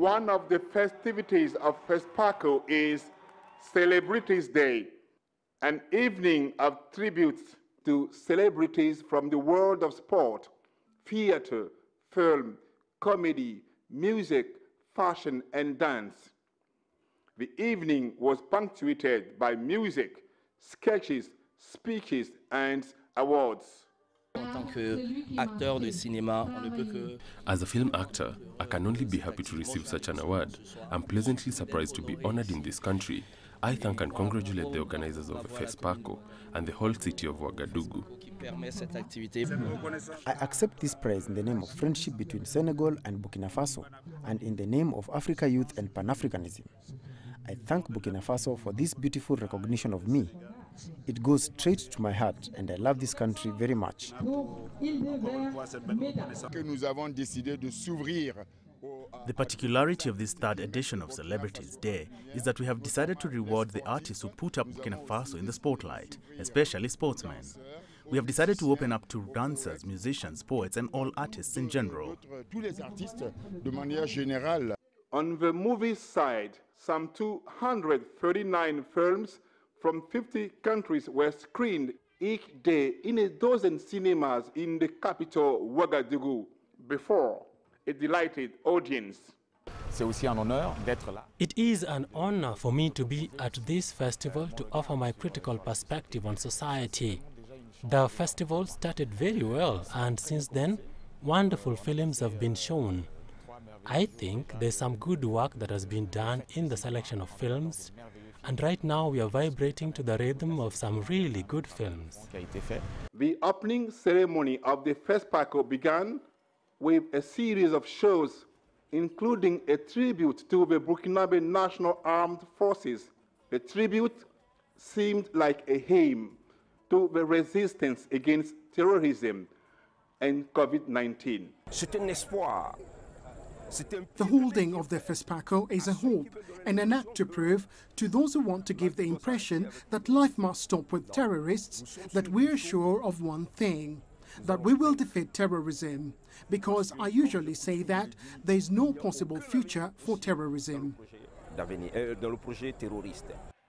One of the festivities of FESPACO is Celebrities Day, an evening of tributes to celebrities from the world of sport, theater, film, comedy, music, fashion, and dance. The evening was punctuated by music, sketches, speeches, and awards. As a film actor, I can only be happy to receive such an award. I'm pleasantly surprised to be honored in this country. I thank and congratulate the organizers of the FESPACO and the whole city of Ouagadougou. I accept this prize in the name of friendship between Senegal and Burkina Faso and in the name of Africa Youth and Pan-Africanism. I thank Burkina Faso for this beautiful recognition of me. It goes straight to my heart and I love this country very much. The particularity of this third edition of Celebrities Day is that we have decided to reward the artists who put up Burkina Faso in the spotlight, especially sportsmen. We have decided to open up to dancers, musicians, poets, and all artists in general. On the movie side, some 239 films from 50 countries were screened each day in a dozen cinemas in the capital, Ouagadougou, before a delighted audience. It is an honor for me to be at this festival to offer my critical perspective on society. The festival started very well, and since then, wonderful films have been shown. I think there's some good work that has been done in the selection of films, and right now we are vibrating to the rhythm of some really good films. The opening ceremony of the FESPACO began with a series of shows, including a tribute to the Burkinabe National Armed Forces. The tribute seemed like a hymn to the resistance against terrorism and COVID-19. The holding of the FESPACO is a hope and an act to prove to those who want to give the impression that life must stop with terrorists that we're sure of one thing that we will defeat terrorism because I usually say that there is no possible future for terrorism.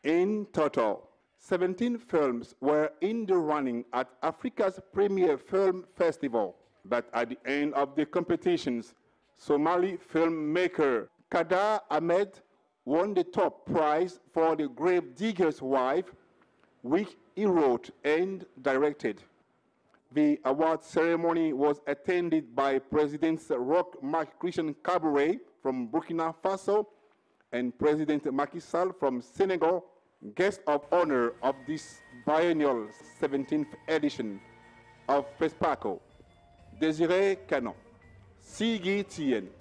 In total, 17 films were in the running at Africa's premier film festival. But at the end of the competitions, Somali filmmaker Khadar Ahmed won the top prize for The Grave Digger's Wife, which he wrote and directed. The award ceremony was attended by President Roch Marc Christian Kabore from Burkina Faso and President Macky Sall from Senegal, guest of honor of this biennial 17th edition of FESPACO. Desiree Canon, Sie geht ziehen.